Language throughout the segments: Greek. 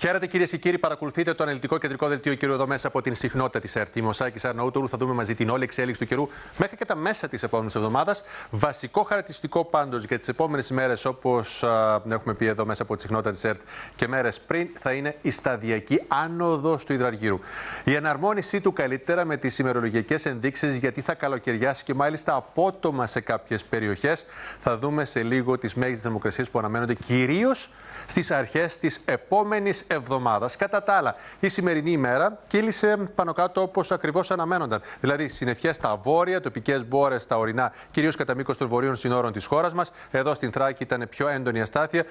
Χαίρετε κυρίες και κύριοι, παρακολουθείτε το αναλυτικό κεντρικό δελτίο καιρού εδώ μέσα από την συχνότητα της ΕΡΤ. Είμαι ο Σάκης Αρναούτογλου. Θα δούμε μαζί την όλη εξέλιξη του καιρού μέχρι και τα μέσα της επόμενης εβδομάδας. Βασικό χαρακτηριστικό πάντως για τις επόμενες ημέρε, όπως έχουμε πει εδώ μέσα από τη συχνότητα της ΕΡΤ και μέρες πριν, θα είναι η σταδιακή άνοδος του υδραργύρου. Η εναρμόνισή του καλύτερα με τις ημερολογικέ ενδείξεις, γιατί θα καλοκαιριάσει και μάλιστα απότομα σε κάποιες περιοχές. Θα δούμε σε λίγο τις μέγιστες θερμοκρασίες που αναμένονται κυρίως στις αρχές της επόμενης εβδομάδας. Κατά τα άλλα, η σημερινή ημέρα κύλησε πάνω κάτω όπως ακριβώς αναμένονταν. Δηλαδή, συννεφιές στα βόρεια, τοπικές μπόρες στα ορεινά, κυρίως κατά μήκος των βορείων συνόρων της χώρας μας. Εδώ στην Θράκη ήταν πιο έντονη αστάθεια.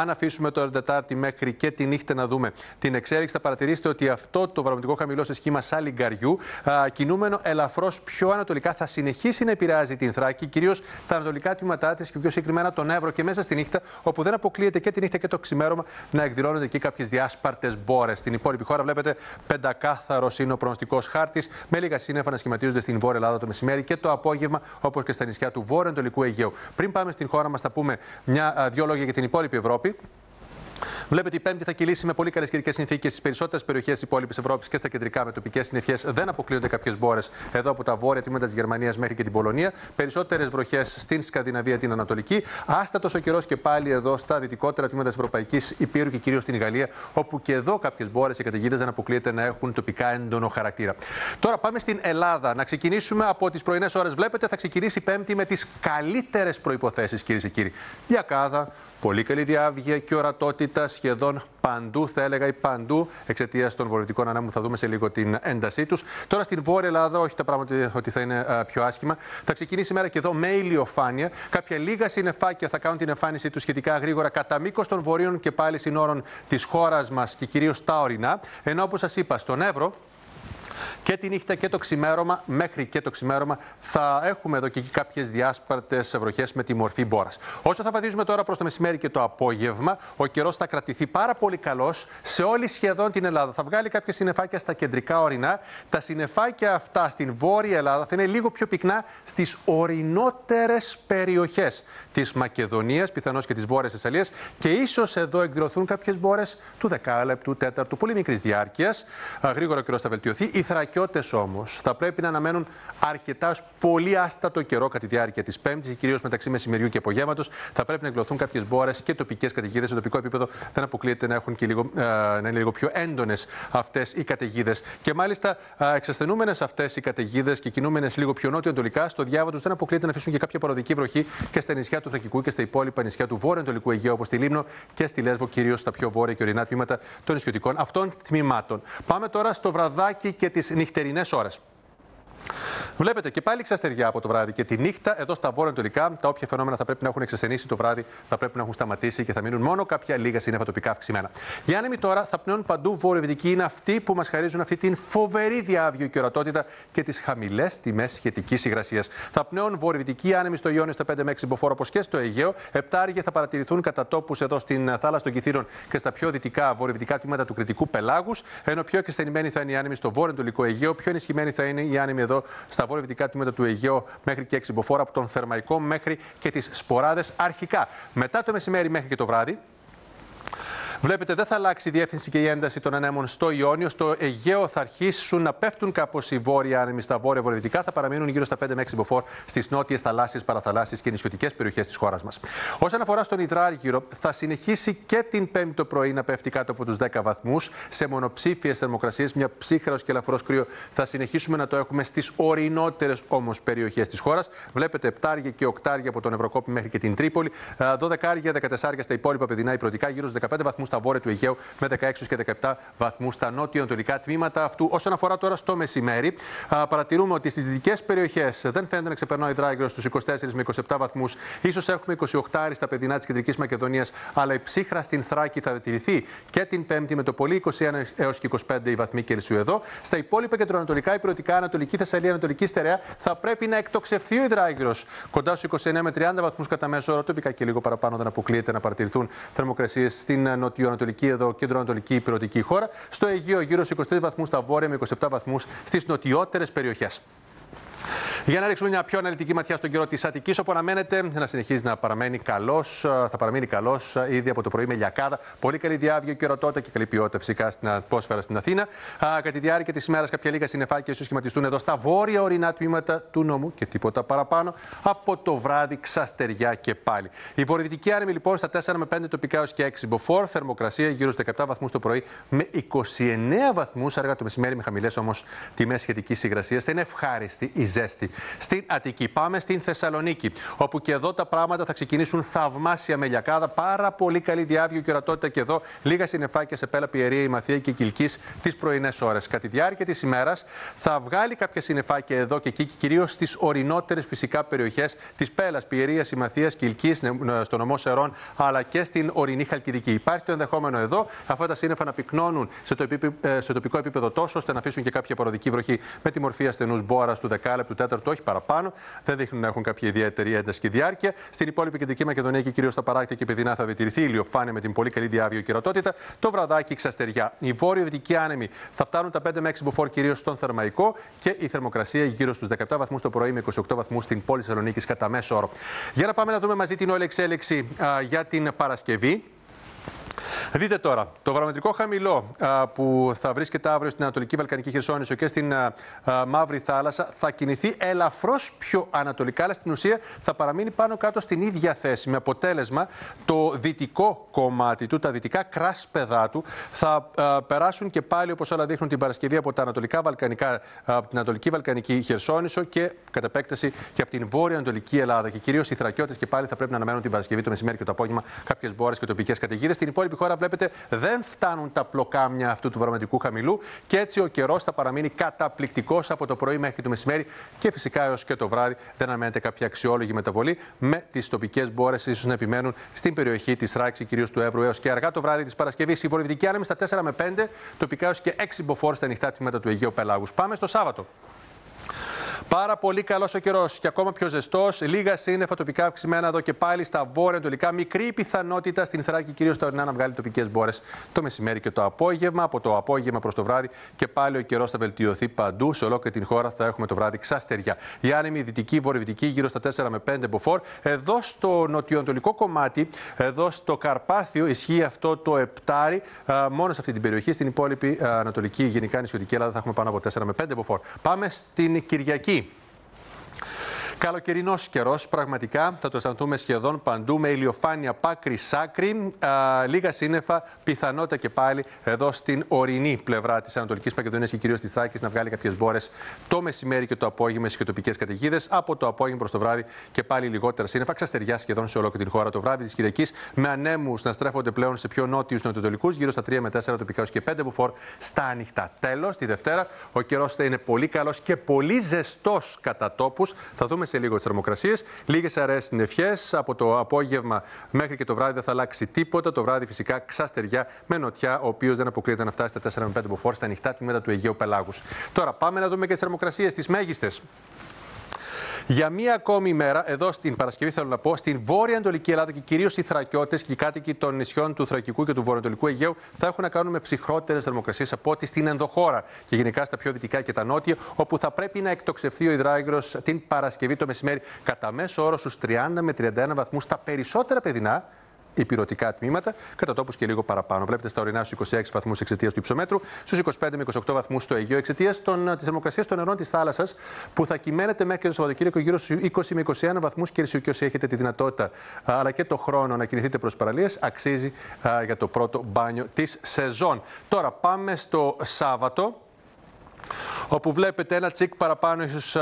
αν αφήσουμε το Τετάρτη μέχρι και τη νύχτα να δούμε την εξέλιξη, θα παρατηρήσετε ότι αυτό το βαρομετικό χαμηλό σε σχήμα σάλιγκαριού, κινούμενο ελαφρώς πιο ανατολικά, θα συνεχίσει να επηρεάζει την Θράκη, κυρίως τα ανατολικά τμήματά της και πιο συγκεκριμένα τον Εύρο και μέσα στη νύχτα, όπου δεν αποκλείεται και τη νύχτα και το ξημέρωμα να εκδηλώνονται εκεί κάποιες διάσπαρτες μπόρες. Στην υπόλοιπη χώρα βλέπετε πεντακάθαρος είναι ο προνοστικό χάρτης, με λίγα σύννεφα να σχηματίζονται στην Βόρεια Ελλάδα το μεσημέρι και το απόγευμα, όπως και στα νησιά του Βόρειο-Ανατολικού Αιγαίου. Πριν πάμε στην χώρα μας, θα πούμε μια, δύο λόγια για την υπόλοιπη Ευρώπη. Βλέπετε, η Πέμπτη θα κυλήσει με πολύ καλές καιρικές συνθήκες στις περισσότερες περιοχές της υπόλοιπης Ευρώπης και στα κεντρικά με τοπικέ συννεφιές. Δεν αποκλείονται κάποιες μπόρες εδώ από τα βόρεια τμήματα της Γερμανίας μέχρι και την Πολωνία. Περισσότερες βροχές στην Σκανδιναβία, την Ανατολική. Άστατος ο καιρός και πάλι εδώ στα δυτικότερα τμήματα της Ευρωπαϊκής Υπήρου και κυρίως στην Γαλλία, όπου και εδώ κάποιες μπόρες και καταιγίδες δεν αποκλείεται να έχουν τοπικά έντονο χαρακτήρα. Τώρα πάμε στην Ελλάδα. Να ξεκινήσουμε από τις πρωινές ώρες. Βλέπετε, θα ξεκινήσει η Πέμπτη με τις καλύτερες προποθέσει, κυρίες και κύριοι. Λιακάδα, πολύ καλή διάβγεια και ορατότητα σχεδόν παντού, θα έλεγα, ή παντού, εξαιτίας των βορειοδυτικών ανάμουν. Θα δούμε σε λίγο την έντασή τους. Τώρα στην Βόρεια Ελλάδα, όχι τα πράγματα ότι θα είναι πιο άσχημα. Θα ξεκινήσει η μέρα και εδώ με ηλιοφάνεια. Κάποια λίγα συννεφάκια θα κάνουν την εμφάνισή τους σχετικά γρήγορα κατά μήκος των βορείων και πάλι συνόρων της χώρας μας και κυρίως τα ορεινά. Ενώ όπως σας είπα, στον Εύρο και τη νύχτα και το ξημέρωμα, μέχρι και το ξημέρωμα, θα έχουμε εδώ και εκεί κάποιες διάσπαρτες βροχές με τη μορφή μπόρας. Όσο θα βαδίζουμε τώρα προς το μεσημέρι και το απόγευμα, ο καιρός θα κρατηθεί πάρα πολύ καλός σε όλη σχεδόν την Ελλάδα. Θα βγάλει κάποια συννεφάκια στα κεντρικά ορεινά. Τα συννεφάκια αυτά στην βόρεια Ελλάδα θα είναι λίγο πιο πυκνά στις ορεινότερες περιοχές της Μακεδονίας, πιθανώς και της Βόρειας Θεσσαλίας. Και ίσως εδώ εκδηλωθούν κάποιες μπόρες του δεκάλεπτου, τέταρτου, πολύ μικρής διάρκειας. Γρήγορα ο καιρό θα βελτιωθεί. Οι θρακιώτε όμως θα πρέπει να αναμένουν αρκετά πολύ άστατο καιρό κατά τη διάρκεια της Πέμπτης, κυρίως μεταξύ μεσημεριού και απογεύματος. Θα πρέπει να εκδοθούν κάποιες μπόρες και τοπικές καταιγίδες. Σε τοπικό επίπεδο δεν αποκλείεται να, έχουν και λίγο, ε, να είναι λίγο πιο έντονες αυτές οι καταιγίδες. Και μάλιστα ε, εξασθενούμενες αυτές οι καταιγίδες και κινούμενες λίγο πιο νότιο-ανατολικά, στο διάβα τους δεν αποκλείεται να αφήσουν και κάποια παροδική βροχή και στα νησιά του Θρακικού και στα υπόλοιπα νησιά του βόρειο-ανατολικού Αιγαίου, όπως τη Λίμνο και στη Λέσβο, κυρίως στα πιο βόρεια και ορεινά τμήματα των νησιωτικών αυτών τμήματων. Πάμε τώρα στο βραδάκι και τις νυχτερινές ώρες. Βλέπετε και πάλι ξαστεριά από το βράδυ και τη νύχτα εδώ στα βόρεια ανατολικά. Τα όποια φαινόμενα θα πρέπει να έχουν εξασθενήσει το βράδυ, θα πρέπει να έχουν σταματήσει και θα μείνουν μόνο κάποια λίγα σύννεφα τοπικά αυξημένα. Οι άνεμοι τώρα θα πνέουν παντού βορειοδυτικοί. Είναι αυτοί που μας χαρίζουν αυτή την φοβερή διάβγειο και ορατότητα και τις χαμηλές τιμές σχετικής υγρασίας. Θα πνέουν βορειοδυτικοί άνεμοι στο Ιόνιο στα 5 με 6 μποφόρ όπως και στο Αιγαίο. Επτάργια θα παρατηρηθούν κατά τόπους εδώ στην θάλασσα των Κυθύρων και στα πιο δυτικά βορειοδυτικά τμήματα του κριτικού πελάγους. Ενώ πιο εξασθενημένοι θα είναι οι άνεμοι στο βόρειο Αιγαίο, πιο ενισχυμένοι θα είναι οι άνεμοι εδώ στα βορειοδυτικά τμήματα του Αιγαίου μέχρι και εξυμποφόρα από τον Θερμαϊκό μέχρι και τις σποράδες αρχικά. Μετά το μεσημέρι μέχρι και το βράδυ, Βλέπετε, δεν θα αλλάξει η διεύθυνση και η ένταση των ανέμων στο Ιόνιο. Στο Αιγαίο θα αρχίσουν να πέφτουν κάπως οι βόρεια άνεμοι στα βόρεια βορειοδυτικά. Θα παραμείνουν γύρω στα 5 με 6 μποφόρ στις νότιες θαλάσσιες, παραθαλάσσιες και νησιωτικές περιοχές της χώρας μας. Όσον αφορά στον Ιδράργυρο, θα συνεχίσει και την Πέμπτη το πρωί να πέφτει κάτω από τους 10 βαθμούς σε μονοψήφιες θερμοκρασίες. Μια ψύχραρος και ελαφρώς κρύο θα συνεχίσουμε να το έχουμε στις ορεινότερες όμως περιοχές της χώρας. Βλέπετε 7 και 8 από τον Ευρωκόπη μέχρι και την Τρίπολη. 12 14 στα υπόλοιπα παιδινά υπηρετικά γύρω στους 15 βαθμούς στα βόρεια του Αιγαίου με 16 και 17 βαθμούς στα νότιο-ανατολικά τμήματα αυτού. Όσον αφορά τώρα στο μεσημέρι, παρατηρούμε ότι στις δυτικές περιοχές δεν φαίνεται να ξεπερνάει η Δράγκρο στου 24 με 27 βαθμούς. σω έχουμε 28 στα παιδινά της κεντρικής Μακεδονίας, αλλά η ψύχρα στην Θράκη θα διατηρηθεί και την Πέμπτη με το πολύ 21 έως και 25 η βαθμοί Κελσίου εδώ. Στα υπόλοιπα κεντροανατολικά, υπηρετικά, Ανατολική Θεσσαλία, Ανατολική Στερεά θα πρέπει να εκτοξευθεί ο Ιδράγκρο κοντά στους 29 με 30 βαθμούς κατά μέσο όρο. Τοπικά και λίγο παραπάνω δεν αποκλείεται να παρατηρηθούν θερμοκρασίες στην νοτιοανατολική ανατολική εδώ κέντρο-ανατολική υπηρετική χώρα. Στο Αιγαίο γύρω στου 23 βαθμούς στα βόρεια με 27 βαθμούς στις νοτιότερες περιοχές. Για να ρίξουμε μια πιο αναλυτική ματιά στον καιρό της Αττικής, όπου αναμένεται να συνεχίζει να παραμένει καλός. Θα παραμείνει καλός ήδη από το πρωί με λιακάδα. Πολύ καλή διάβγεια και ορατότητα και καλή ποιότητα φυσικά στην ατμόσφαιρα στην Αθήνα. Κατά τη διάρκεια της ημέρας, κάποια λίγα συννεφάκια ίσως σχηματιστούν εδώ στα βόρεια ορεινά τμήματα του νόμου και τίποτα παραπάνω. Από το βράδυ ξαστεριά και πάλι. Η βορειοδυτική άνεμη λοιπόν στα 4 με 5 τοπικά έως και 6 μποφόρ. Θερμοκρασία γύρω στους 17 βαθμούς το πρωί με 29 βαθμούς αργά το μεσημέρι με χαμηλές όμως τιμές σχετικής υγρασίας. Θα είναι ευχάριστη η ζέστη στην Αττική. Πάμε στην Θεσσαλονίκη, όπου και εδώ τα πράγματα θα ξεκινήσουν θαυμάσια με λιακάδα. Πάρα πολύ καλή διάβγεια και ορατότητα και εδώ. Λίγα συνεφάκια σε πέλα, πιερία, η μαθία και κυλκής τις πρωινές ώρες. Κατά τη διάρκεια της ημέρας θα βγάλει κάποια συνεφάκια εδώ και εκεί, κυρίως στις ορεινότερες φυσικά περιοχές της Πέλας, Πιερίας, Ημαθία, Κυλκής, στο νομό Σερών, αλλά και στην ορεινή Χαλκιδική. Υπάρχει το ενδεχόμενο εδώ αυτά τα σύννεφα να πυκνώνουν σε, το ε, σε τοπικό επίπεδο τόσο ώστε να αφήσουν και κάποια παροδική βροχή με τη μορφή ασθενούς μπόρα του δεκάλεπτου, τέταρτου, όχι παραπάνω. Δεν δείχνουν να έχουν κάποια ιδιαίτερη ένταση και διάρκεια. Στην υπόλοιπη κεντρική Μακεδονία και κυρίως στα παράκτια και παιδινά θα διατηρηθεί ηλιοφάνεια με την πολύ καλή διάβιο κυρωτότητα. Το βραδάκι ξαστεριά. Η βόρειο-δυτική άνεμη θα φτάνουν τα 5 με 6 μποφόρ κυρίως στον Θερμαϊκό και η θερμοκρασία γύρω στους 17 βαθμούς το πρωί με 28 βαθμούς στην πόλη Θεσσαλονίκης κατά μέσο όρο. Για να πάμε να δούμε μαζί την όλη εξέλιξη α, για την Παρασκευή. Δείτε τώρα, το βαρομετρικό χαμηλό α, που θα βρίσκεται αύριο στην Ανατολική Βαλκανική Χερσόνησο και στην α, Μαύρη Θάλασσα θα κινηθεί ελαφρώς πιο ανατολικά, αλλά στην ουσία θα παραμείνει πάνω κάτω στην ίδια θέση. Με αποτέλεσμα το δυτικό κομμάτι του, τα δυτικά κράσπεδά του, θα περάσουν και πάλι όπως όλα δείχνουν την Παρασκευή από τα Ανατολικά Βαλκανικά, από την Ανατολική Βαλκανική Χερσόνησο και κατ' επέκταση και από την Βόρεια Ανατολική Ελλάδα. Και κυρίως οι Θρακιώτες και πάλι θα πρέπει να αναμένουν την Παρασκευή, το μεσημέρι και το απόγευμα κάποιες μπόρες και τοπικές καταιγίδες. Στην υπόλοιπη χώρα βλέπετε δεν φτάνουν τα πλοκάμια αυτού του βαρομετρικού χαμηλού και έτσι ο καιρός θα παραμείνει καταπληκτικός από το πρωί μέχρι το μεσημέρι και φυσικά έως και το βράδυ δεν αναμένεται κάποια αξιόλογη μεταβολή με τις τοπικές μπόρες ίσως να επιμένουν στην περιοχή της Ράξη, κυρίως του Εύρου έως και αργά το βράδυ της Παρασκευής. Η βορειοδυτική άνεμη στα 4 με 5, τοπικά έως και 6 μποφόρ στα ανοιχτά τμήματα του Αιγαίου Πελάγους. Πάμε στο Σάββατο. Πάρα πολύ καλός ο καιρός και ακόμα πιο ζεστός. Λίγα σύννεφα τοπικά αυξημένα εδώ και πάλι στα βόρεια-ανατολικά. Μικρή πιθανότητα στην Θράκη, κυρίως στα ορεινά, να βγάλει τοπικές μπόρες το μεσημέρι και το απόγευμα. Από το απόγευμα προς το βράδυ και πάλι ο καιρός θα βελτιωθεί παντού. Σε ολόκληρη την χώρα θα έχουμε το βράδυ ξαστεριά. Η άνεμη δυτική, βορειοδυτική γύρω στα 4 με 5 μποφόρ. Εδώ στο νοτιοανατολικό κομμάτι, εδώ στο Καρπάθιο, ισχύει αυτό το επτάρι. Μόνο σε αυτή την περιοχή. Στην υπόλοιπη ανατολική, γενικά νησιωτική Ελλάδα, θα έχουμε πάνω από 4 με 5 μποφόρ. Πάμε στην Κυριακή. Καλοκαιρινός καιρός, πραγματικά θα το αισθανθούμε σχεδόν παντού με ηλιοφάνεια πάκρη σάκρη. λίγα σύννεφα, πιθανότητα και πάλι εδώ στην ορεινή πλευρά της Ανατολικής Μακεδονίας και κυρίως της Θράκης να βγάλει κάποιες μπόρες το μεσημέρι και το απόγευμα στις τοπικέ καταιγίδες. Από το απόγευμα προς το βράδυ και πάλι λιγότερα σύννεφα. Ξαστεριά σχεδόν σε ολόκληρη την χώρα το βράδυ της Κυριακής με ανέμους να στρέφονται πλέον σε πιο νότιους νοτιοτολικού, γύρω στα 3 με 4 τοπικά και 5 μποφόρ στα ανοιχτά. Τέλος, τη Δευτέρα ο καιρός θα είναι πολύ καλός και πολύ ζεστός κατά τόπους. Θα δούμε σε λίγο τις θερμοκρασίες. Λίγες αραιές συννεφιέ. Από το απόγευμα μέχρι και το βράδυ δεν θα αλλάξει τίποτα. Το βράδυ φυσικά ξαστεριά με νοτιά, ο οποίος δεν αποκλείεται να φτάσει στα 4 με 5 μποφόρ στα ανοιχτά τμήματα του Αιγαίου Πελάγους. Τώρα πάμε να δούμε και τις θερμοκρασίες, τις μέγιστες. Για μία ακόμη ημέρα, εδώ στην Παρασκευή, θέλω να πω, στην βόρεια Ανατολική Ελλάδα και κυρίως οι Θρακιώτες και οι κάτοικοι των νησιών του Θρακικού και του Βορειοανατολικού Αιγαίου θα έχουν να κάνουν με ψυχρότερες θερμοκρασίες από ό,τι στην ενδοχώρα και γενικά στα πιο δυτικά και τα νότια, όπου θα πρέπει να εκτοξευθεί ο υδράγκρος την Παρασκευή το μεσημέρι κατά μέσο όρο στους 30 με 31 βαθμούς. Στα περισσότερα παιδινά υπηρετικά τμήματα, κατά τόπους και λίγο παραπάνω. Βλέπετε στα ορεινά στους 26 βαθμούς εξαιτίας του υψομέτρου, στους 25 με 28 βαθμούς στο Αιγαίο εξαιτίας της θερμοκρασίας των νερών της θάλασσας, που θα κυμαίνεται μέχρι το Σαββατοκύριακο γύρω στους 20 με 21 βαθμούς Κελσίου. Και όσοι έχετε τη δυνατότητα αλλά και το χρόνο να κινηθείτε προς παραλίες, αξίζει για το πρώτο μπάνιο της σεζόν. Τώρα πάμε στο Σάββατο όπου βλέπετε ένα τσικ παραπάνω, ίσως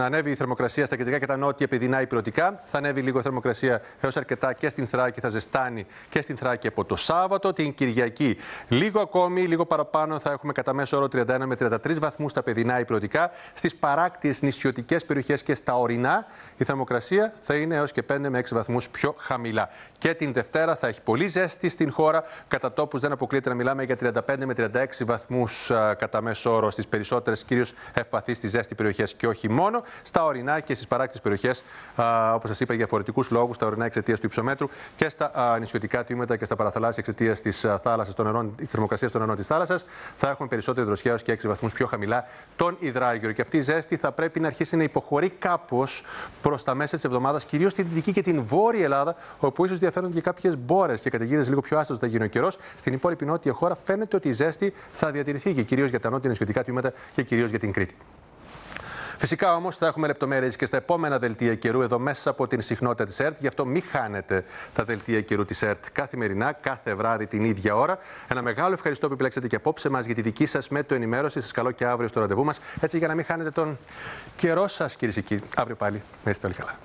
ανέβει η θερμοκρασία στα κεντρικά και τα νότια παιδινά υπηρετικά. Θα ανέβει λίγο η θερμοκρασία έως αρκετά και στην Θράκη, θα ζεστάνει και στην Θράκη από το Σάββατο. Την Κυριακή λίγο ακόμη, λίγο παραπάνω θα έχουμε κατά μέσο όρο 31 με 33 βαθμούς στα παιδινά υπηρετικά. Στις παράκτιες νησιωτικές περιοχές και στα ορεινά η θερμοκρασία θα είναι έως και 5 με 6 βαθμούς πιο χαμηλά. Και την Δευτέρα θα έχει πολύ ζέστη στην χώρα. Κατά τόπους δεν αποκλείεται να μιλάμε για 35 με 36 βαθμούς κατά μέσο όρο στις περισσότερες κυρίως ευπαθείς στη ζέστη περιοχές και όχι μόνο. Στα ορεινά και στις παράκτητε περιοχές, όπως σας είπα, για διαφορετικούς λόγους, στα ορεινά εξαιτίας του υψομέτρου και στα νησιωτικά τμήματα και στα παραθαλάσσια εξαιτίας της θάλασσας, της θερμοκρασίας των νερών της θάλασσας, θα έχουμε περισσότερη δροσιά ω και 6 βαθμούς πιο χαμηλά τον υδράγιο. Και αυτή η ζέστη θα πρέπει να αρχίσει να υποχωρεί κάπως προς τα μέσα της εβδομάδας, κυρίως στη δυτική και την βόρεια Ελλάδα, όπου ίσως διαφέρουν και κάποιες μπόρες και καταιγίδες λίγο πιο άστοτε θα γίνει ο καιρός. Στην υπόλοιπη νότια χώρα φαίνεται ότι η ζέστη θα διατηρηθεί και κυρίως για τα νότια νησιωτικά τμήματα και κυρίως για την Κρήτη. Φυσικά όμως θα έχουμε λεπτομέρειες και στα επόμενα δελτία καιρού εδώ μέσα από την συχνότητα της ΕΡΤ. Γι' αυτό μην χάνετε τα δελτία καιρού της ΕΡΤ καθημερινά, κάθε βράδυ την ίδια ώρα. Ένα μεγάλο ευχαριστώ που επιλέξατε και απόψε μας για τη δική σας με το ενημέρωση. Σας καλώ και αύριο στο ραντεβού μας. Έτσι για να μην χάνετε τον καιρό σας, κυρίες και κύριοι. Αύριο πάλι. Να είστε όλοι καλά.